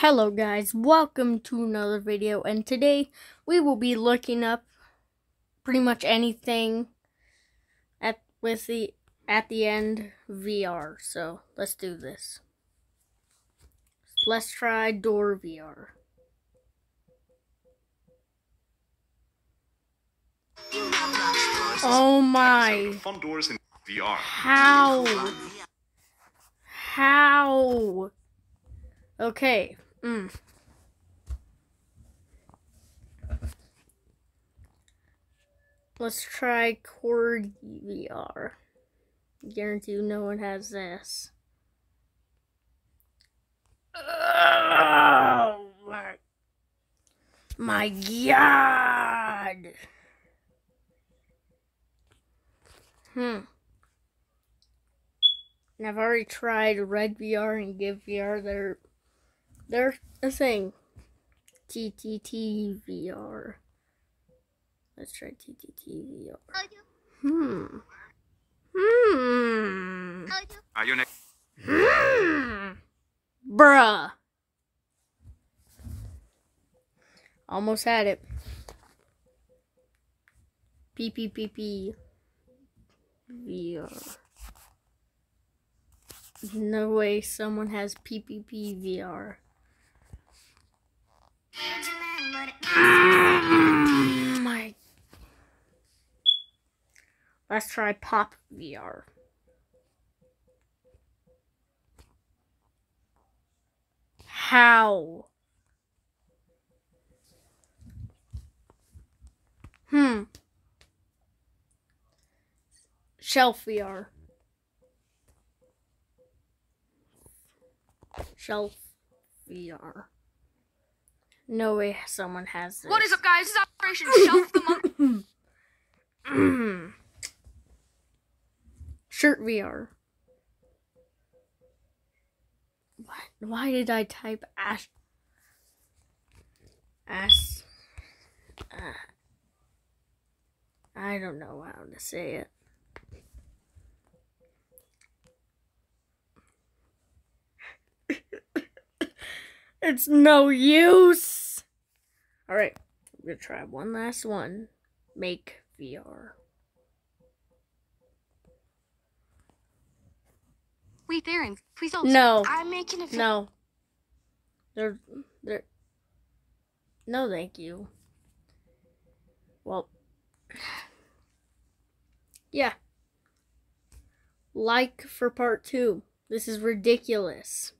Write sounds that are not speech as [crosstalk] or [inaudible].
Hello guys, welcome to another video and today we will be looking up pretty much anything at with the at the end VR. So, let's do this. Let's try door VR. Oh my. Fun doors in VR. How? How? Okay. Mm. Let's try Cord VR. Guarantee no one has this. Oh my, my god. Hmm. And I've already tried Red VR and Give VR. They're they're a thing. TTT VR. Let's try TTT VR. Hmm. Hmm. Are you next? Hmm. Bruh. Almost had it. PPPP VR. No way someone has PPP VR. My. Let's try Pop VR. How? Hmm. Shelf VR. Shelf VR. No way someone has this. What is up, guys? This is Operation Shelf the Monk. [clears throat] Shirt VR. What? Why did I type ash? Ash. Uh, I don't know how to say it. [coughs] it's no use. All right, we're gonna try one last one. Make VR. Wait, Aaron, please don't. No. I'm making a. No. They're they're No, thank you. Well, yeah. Like for part 2. This is ridiculous.